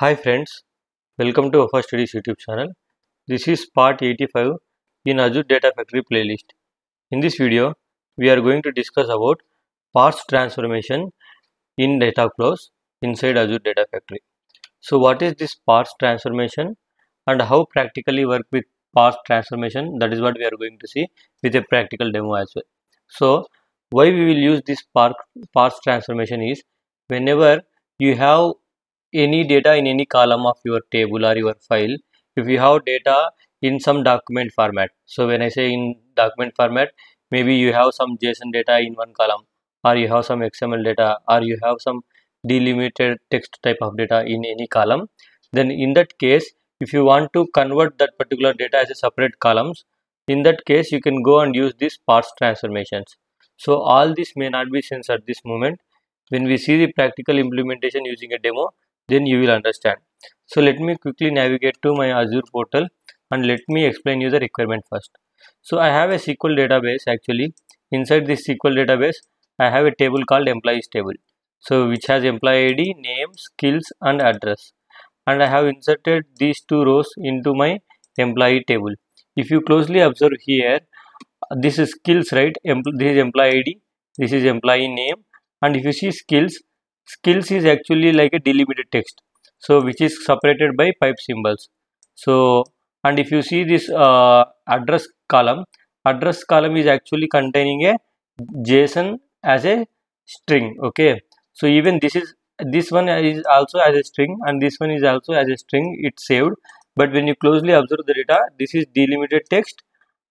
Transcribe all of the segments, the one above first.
Hi friends, welcome to WafaStudies YouTube channel. This is part 85 in Azure Data Factory playlist. In this video, we are going to discuss about parse transformation in data flows inside Azure Data Factory. So what is this parse transformation and how practically work with parse transformation that is what we are going to see with a practical demo as well. So why we will use this parse transformation is whenever you have any data in any column of your table or your file. If you have data in some document format so when i say in document format maybe you have some json data in one column or you have some xml data or you have some delimited text type of data in any column then in that case if you want to convert that particular data as a separate columns in that case you can go and use this parse transformations. So all this may not be sense at this moment. When we see the practical implementation using a demo then you will understand. So let me quickly navigate to my azure portal and let me explain you the requirement first. So i have a sql database actually. Inside this sql database i have a table called employees table. So which has employee id name skills and address. And i have inserted these two rows into my employee table. If you closely observe here this is skills right? This is employee id this is employee name. And if you see skills skills is actually like a delimited text. So which is separated by pipe symbols. So and if you see this uh, address column address column is actually containing a json as a string okay? So even this is this one is also as a string and this one is also as a string it's saved. But when you closely observe the data this is delimited text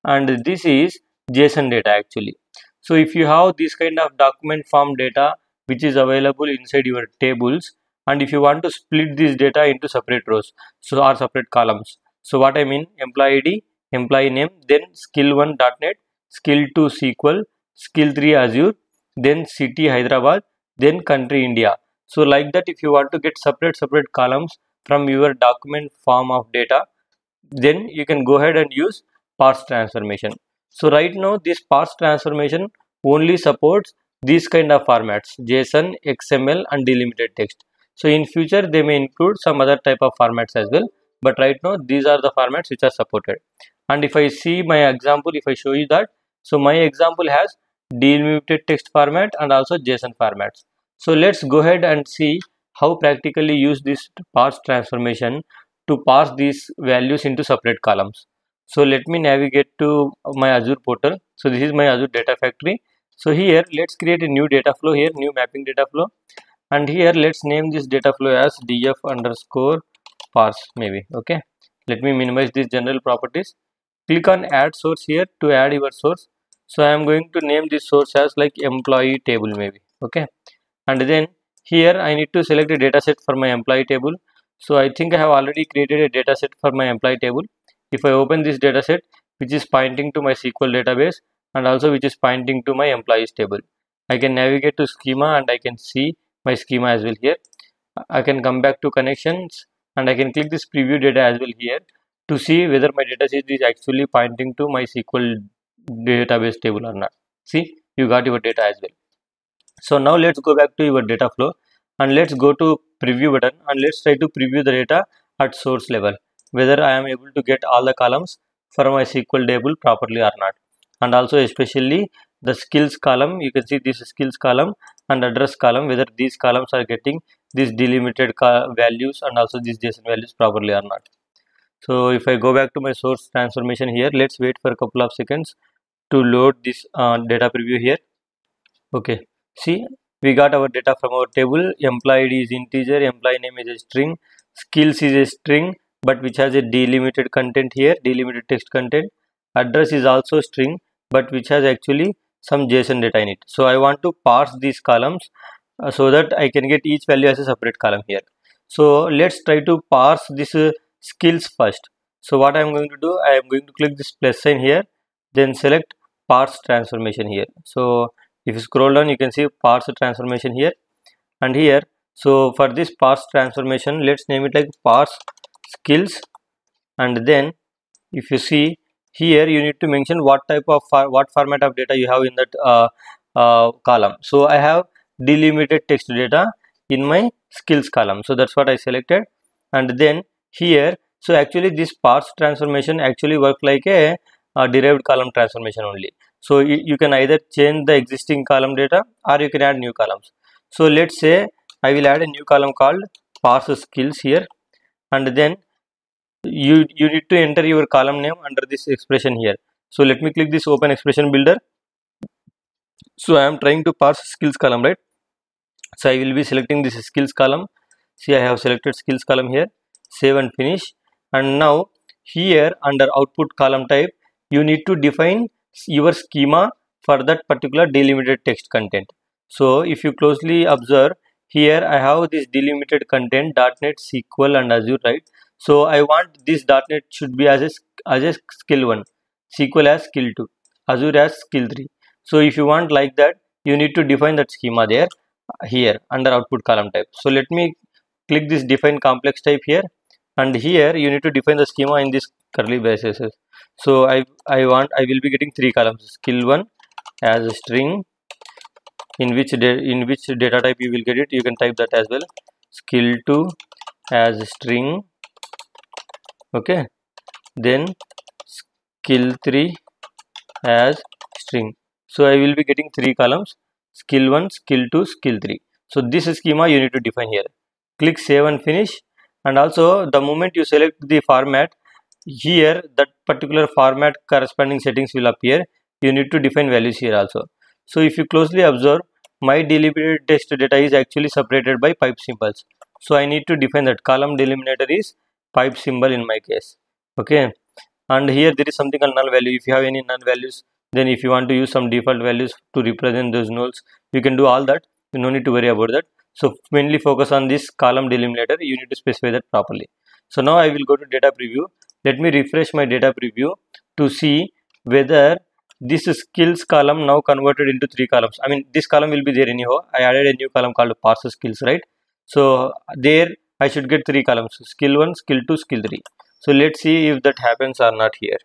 and this is json data actually. So if you have this kind of document form data which is available inside your tables. And if you want to split this data into separate rows so or separate columns. So what i mean employee id employee name then skill1.net skill2 sql skill3 azure then city hyderabad then country india. So like that if you want to get separate separate columns from your document form of data then you can go ahead and use parse transformation. So right now this parse transformation only supports these kind of formats json xml and delimited text. So in future they may include some other type of formats as well but right now these are the formats which are supported. And if i see my example if i show you that so my example has delimited text format and also json formats. So let's go ahead and see how practically use this parse transformation to parse these values into separate columns. So let me navigate to my azure portal. So this is my azure data factory so here let's create a new data flow here new mapping data flow. And here let's name this data flow as df underscore parse maybe okay? Let me minimize these general properties. Click on add source here to add your source. So i am going to name this source as like employee table maybe okay? And then here i need to select a data set for my employee table. So i think i have already created a data set for my employee table. If i open this data set which is pointing to my sql database and also which is pointing to my employees table. I can navigate to schema and i can see my schema as well here. I can come back to connections and i can click this preview data as well here to see whether my data set is actually pointing to my sql database table or not. See you got your data as well. So now let's go back to your data flow and let's go to preview button and let's try to preview the data at source level whether i am able to get all the columns for my sql table properly or not and also especially the skills column. You can see this skills column and address column whether these columns are getting these delimited values and also these json values properly or not. So if i go back to my source transformation here let's wait for a couple of seconds to load this uh, data preview here. Okay. See we got our data from our table. Employee id is integer employee name is a string skills is a string but which has a delimited content here delimited text content. Address is also string but which has actually some JSON data in it. So I want to parse these columns uh, so that I can get each value as a separate column here. So let's try to parse this uh, skills first. So what I am going to do, I am going to click this plus sign here, then select parse transformation here. So if you scroll down, you can see parse transformation here and here. So for this parse transformation, let's name it like parse skills and then if you see here you need to mention what type of what format of data you have in that uh, uh, column. So i have delimited text data in my skills column. So that's what i selected. And then here so actually this parse transformation actually work like a, a derived column transformation only. So you, you can either change the existing column data or you can add new columns. So let's say i will add a new column called parse skills here. And then you you need to enter your column name under this expression here. So let me click this open expression builder. So i am trying to parse skills column right? So i will be selecting this skills column. See i have selected skills column here. Save and finish. And now here under output column type you need to define your schema for that particular delimited text content. So if you closely observe here i have this delimited content .NET SQL and Azure right so I want this .NET should be as a as a skill 1 SQL as skill 2 Azure as skill 3 so if you want like that you need to define that schema there here under output column type. So let me click this define complex type here. And here you need to define the schema in this curly braces. So I I want I will be getting three columns. Skill 1 as a string. In which in which data type you will get it? You can type that as well. Skill 2 as a string okay. Then skill 3 as string. So i will be getting three columns skill 1 skill 2 skill 3 so this schema you need to define here. Click save and finish. And also the moment you select the format here that particular format corresponding settings will appear. You need to define values here also. So if you closely observe my delimited text data is actually separated by pipe symbols. So i need to define that. Column delimiter is pipe symbol in my case. Okay? And here there is something called null value. If you have any null values then if you want to use some default values to represent those nulls you can do all that. You no need to worry about that. So mainly focus on this column delimiter you need to specify that properly. So now i will go to data preview. Let me refresh my data preview to see whether this skills column now converted into three columns. I mean this column will be there anyhow. I added a new column called parse skills right? So there i should get three columns. Skill 1 skill 2 skill 3 so let's see if that happens or not here.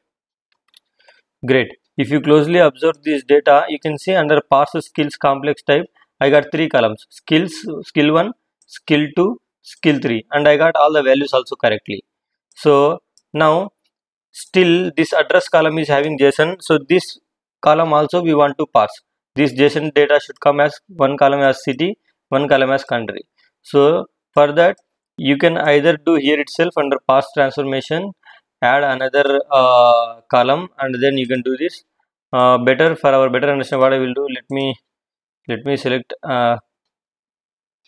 Great. If you closely observe this data you can see under parse skills complex type i got three columns. Skills skill 1 skill 2 skill 3 and i got all the values also correctly. So now still this address column is having json. So this column also we want to parse. This json data should come as one column as city one column as country. So for that you can either do here itself under parse transformation add another uh, column and then you can do this. Uh, better for our better understand what i will do let me let me select uh,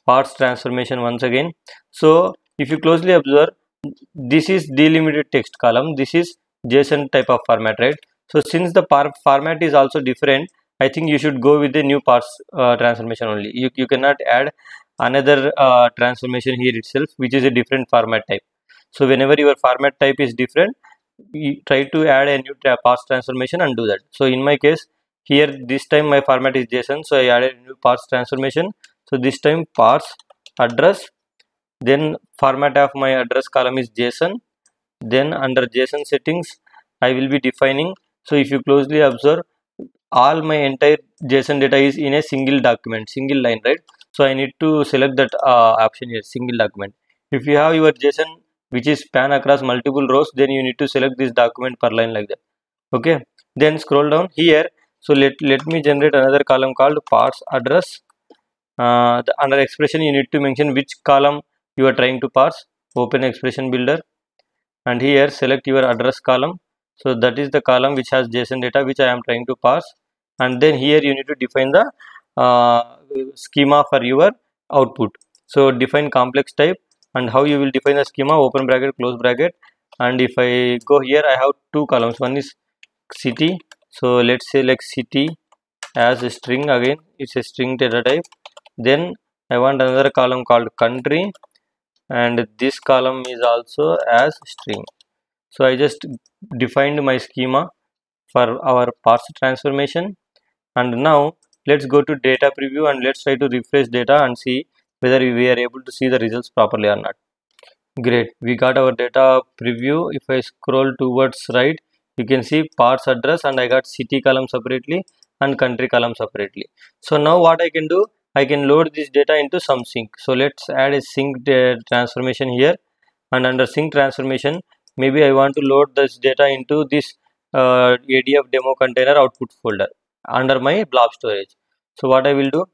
parse transformation once again. So if you closely observe this is delimited text column. This is json type of format right? So since the format is also different i think you should go with the new parse uh, transformation only. You, you cannot add another uh, transformation here itself which is a different format type. So whenever your format type is different you try to add a new tra parse transformation and do that. So in my case here this time my format is json so i added a new parse transformation. So this time parse address then format of my address column is json. Then under json settings i will be defining. So if you closely observe all my entire json data is in a single document single line right so i need to select that uh, option here single document. If you have your json which is span across multiple rows then you need to select this document per line like that. Okay? Then scroll down here. So let let me generate another column called parse address. Uh, the, under expression you need to mention which column you are trying to parse. Open expression builder. And here select your address column. So that is the column which has json data which i am trying to parse. And then here you need to define the uh, schema for your output. So define complex type and how you will define the schema open bracket close bracket. And if i go here i have two columns. One is city. So let's say like city as a string again. It's a string data type. Then i want another column called country. And this column is also as string. So i just defined my schema for our parse transformation. And now let's go to data preview and let's try to refresh data and see whether we are able to see the results properly or not. Great. We got our data preview. If i scroll towards right you can see parse address and i got city column separately and country column separately. So now what i can do? I can load this data into some sink so let's add a sink transformation here. And under sink transformation maybe I want to load this data into this uh, ADF demo container output folder under my blob storage. So what I will do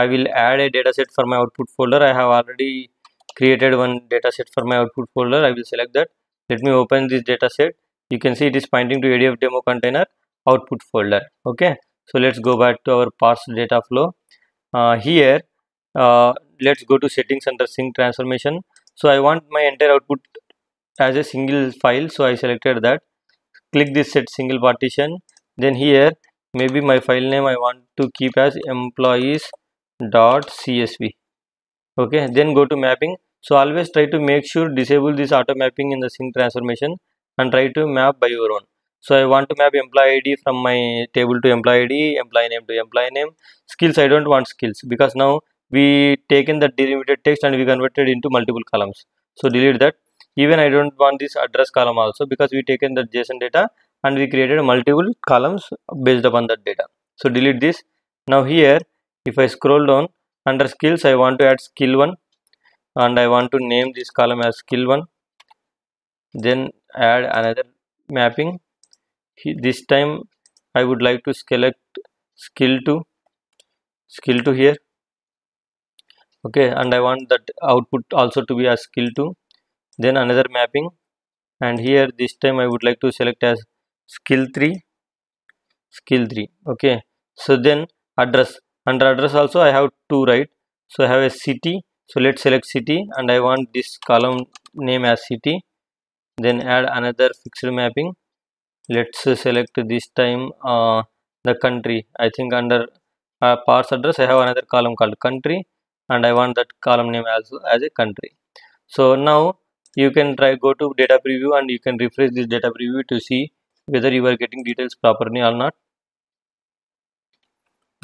I will add a dataset for my output folder. I have already created one dataset for my output folder. I will select that. Let me open this dataset. You can see it is pointing to ADF demo container output folder. Okay? So let's go back to our parse data flow. Uh, here uh, let's go to settings under sink transformation. So I want my entire output as a single file. So I selected that. Click this set single partition. Then here maybe my file name I want to keep as employees dot csv okay then go to mapping so always try to make sure disable this auto mapping in the sink transformation and try to map by your own so I want to map employee ID from my table to employee ID, employee name to employee name. Skills, I don't want skills because now we taken the delimited text and we converted into multiple columns. So delete that. Even I don't want this address column also because we taken the JSON data and we created multiple columns based upon that data. So delete this. Now here, if I scroll down under skills, I want to add skill one and I want to name this column as skill one. Then add another mapping this time I would like to select skill to skill to here okay and I want that output also to be as skill to then another mapping and here this time I would like to select as skill 3 skill 3 okay. So then address. Under address also I have two right? So I have a city. So let's select city and I want this column name as city. Then add another fixed mapping. Let's select this time uh, the country. I think under uh, parse address i have another column called country and i want that column name as as a country. So now you can try go to data preview and you can refresh this data preview to see whether you are getting details properly or not.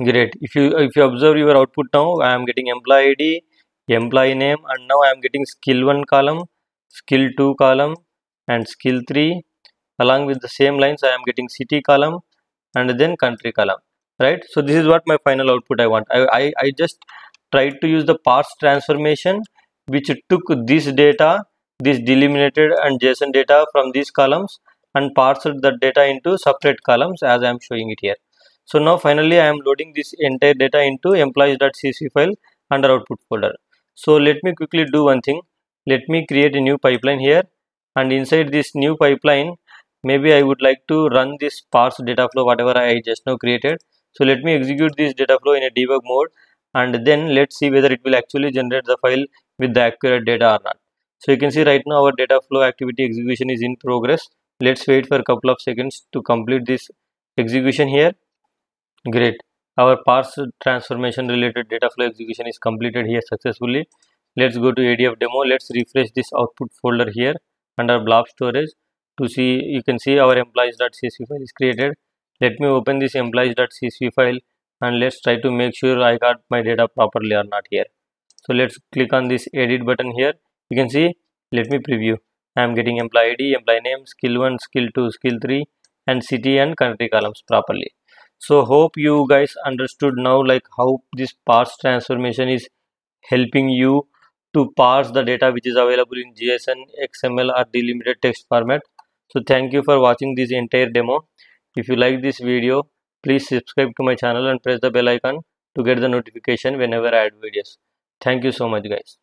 Great. If you if you observe your output now i am getting employee id employee name and now i am getting skill 1 column skill 2 column and skill 3 along with the same lines I am getting city column and then country column right? So this is what my final output I want. I, I, I just tried to use the parse transformation which took this data this delimited and JSON data from these columns and parsed the data into separate columns as I am showing it here. So now finally I am loading this entire data into employees.csv file under output folder. So let me quickly do one thing. Let me create a new pipeline here and inside this new pipeline maybe I would like to run this parse data flow whatever I just now created so let me execute this data flow in a debug mode and then let's see whether it will actually generate the file with the accurate data or not so you can see right now our data flow activity execution is in progress let's wait for a couple of seconds to complete this execution here. Great. Our parse transformation related data flow execution is completed here successfully. Let's go to adf demo. Let's refresh this output folder here under blob storage to see you can see our employees.csv file is created. Let me open this employees.csv file and let's try to make sure I got my data properly or not here. So let's click on this edit button here. You can see let me preview I am getting employee ID, employee name, skill 1, skill 2, skill 3 and city and country columns properly. So hope you guys understood now like how this parse transformation is helping you to parse the data which is available in JSON, XML or delimited text format. So thank you for watching this entire demo. If you like this video please subscribe to my channel and press the bell icon to get the notification whenever i add videos. Thank you so much guys